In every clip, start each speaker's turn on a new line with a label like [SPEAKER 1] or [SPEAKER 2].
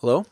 [SPEAKER 1] Hello,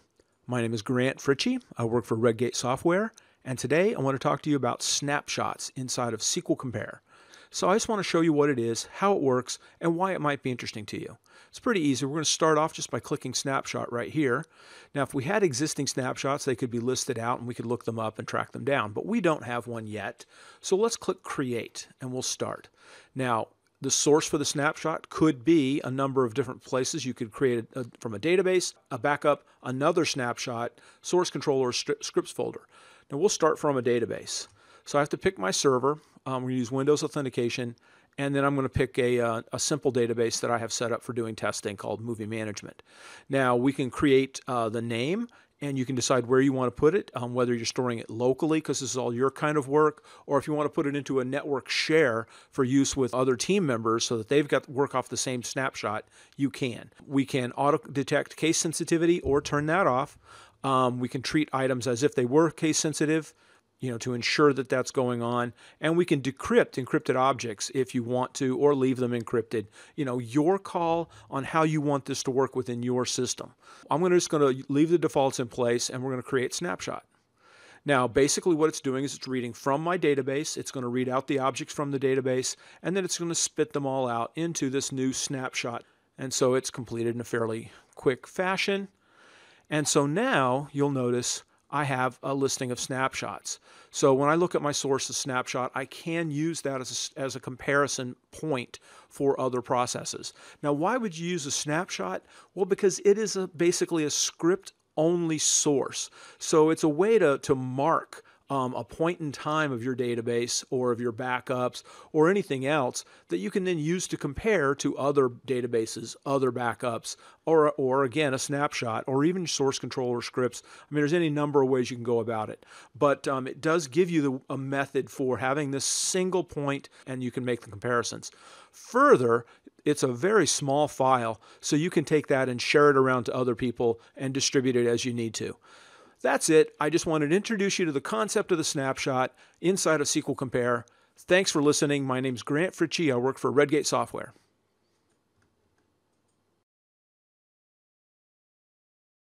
[SPEAKER 1] my name is Grant Fritchey. I work for Redgate Software, and today I want to talk to you about snapshots inside of SQL Compare. So I just want to show you what it is, how it works, and why it might be interesting to you. It's pretty easy. We're going to start off just by clicking snapshot right here. Now, if we had existing snapshots, they could be listed out and we could look them up and track them down, but we don't have one yet. So let's click create and we'll start. Now, the source for the snapshot could be a number of different places. You could create a, from a database, a backup, another snapshot, source controller, scripts folder. Now we'll start from a database. So I have to pick my server. Um, to use Windows Authentication, and then I'm going to pick a, uh, a simple database that I have set up for doing testing called Movie Management. Now we can create uh, the name and you can decide where you want to put it, um, whether you're storing it locally because this is all your kind of work, or if you want to put it into a network share for use with other team members so that they've got work off the same snapshot, you can. We can auto detect case sensitivity or turn that off. Um, we can treat items as if they were case sensitive you know, to ensure that that's going on. And we can decrypt encrypted objects if you want to, or leave them encrypted. You know, your call on how you want this to work within your system. I'm gonna, just going to leave the defaults in place, and we're going to create snapshot. Now, basically what it's doing is it's reading from my database, it's going to read out the objects from the database, and then it's going to spit them all out into this new snapshot. And so it's completed in a fairly quick fashion. And so now you'll notice I have a listing of snapshots. So when I look at my source of snapshot, I can use that as a, as a comparison point for other processes. Now, why would you use a snapshot? Well, because it is a, basically a script only source. So it's a way to, to mark um, a point in time of your database or of your backups or anything else that you can then use to compare to other databases, other backups, or, or again, a snapshot, or even source controller scripts. I mean, there's any number of ways you can go about it. But um, it does give you the, a method for having this single point and you can make the comparisons. Further, it's a very small file, so you can take that and share it around to other people and distribute it as you need to. That's it. I just wanted to introduce you to the concept of the snapshot inside of SQL Compare. Thanks for listening. My name is Grant Fritchey. I work for Redgate Software.